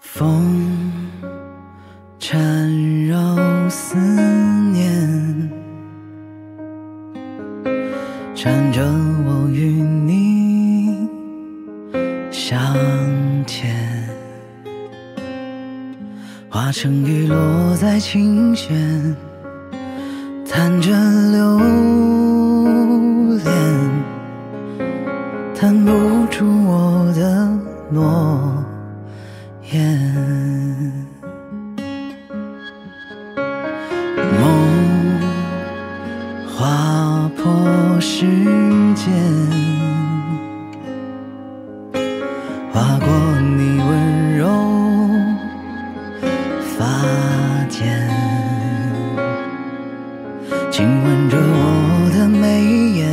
风缠绕思念，缠着我与你相牵，化成雨落在琴弦，弹着留恋，弹不出我的诺。言。梦划破时间，划过你温柔发间，亲吻着我的眉眼，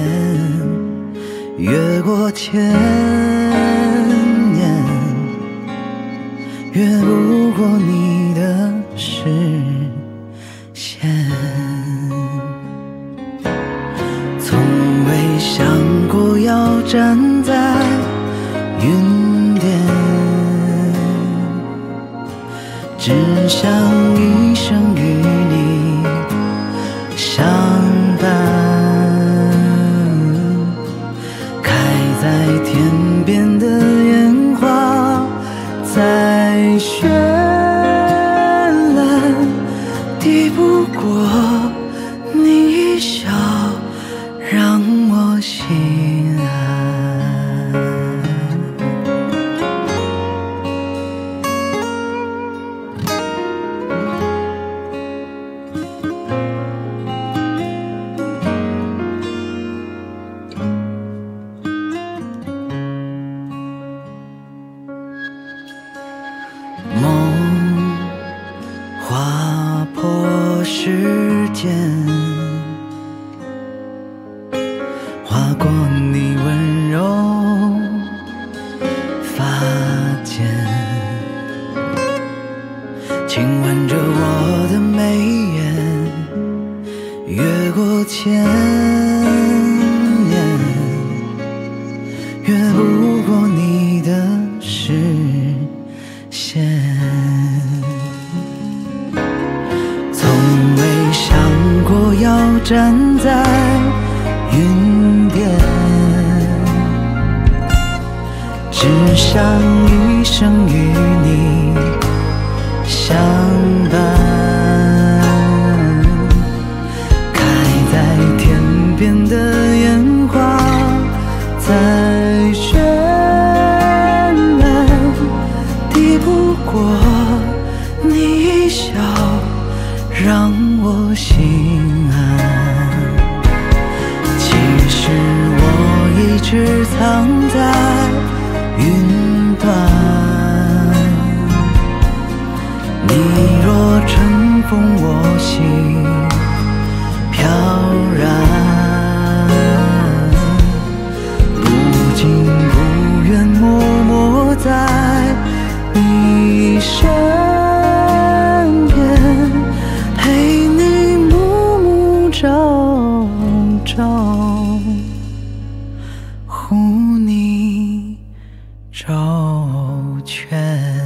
越过千从未想过要站在云巅，只想一生与你相伴。时间，划过你温柔发间，亲吻着我的眉眼，越过千站在云边，只想一生与你相伴。开在天边的烟花，再绚烂，抵不过你一笑，让我心在云端，你若乘风，我心飘然。不近不远，默默在你身边，陪你暮暮朝朝，friend.